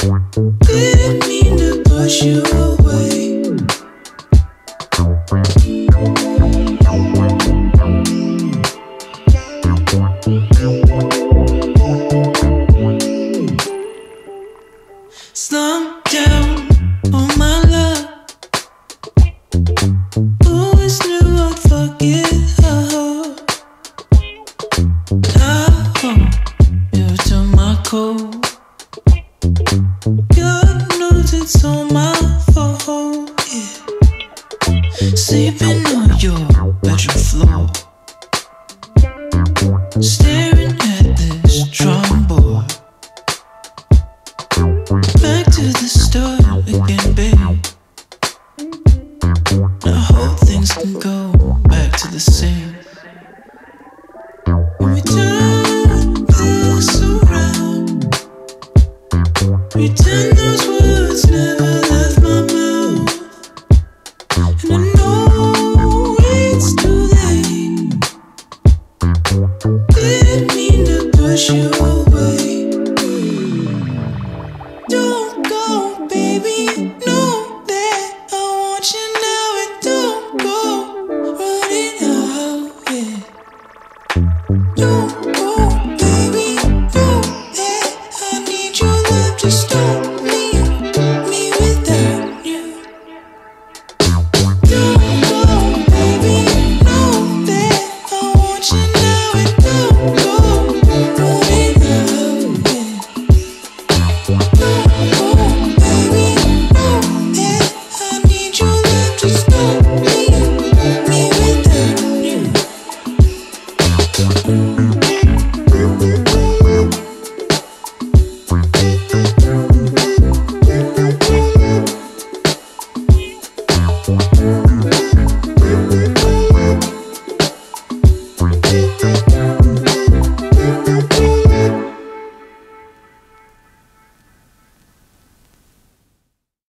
Didn't mean to push you Hope things can go back to the same. Turn around, pretend those words never left my mouth. And I know it's too late. Didn't mean to push you.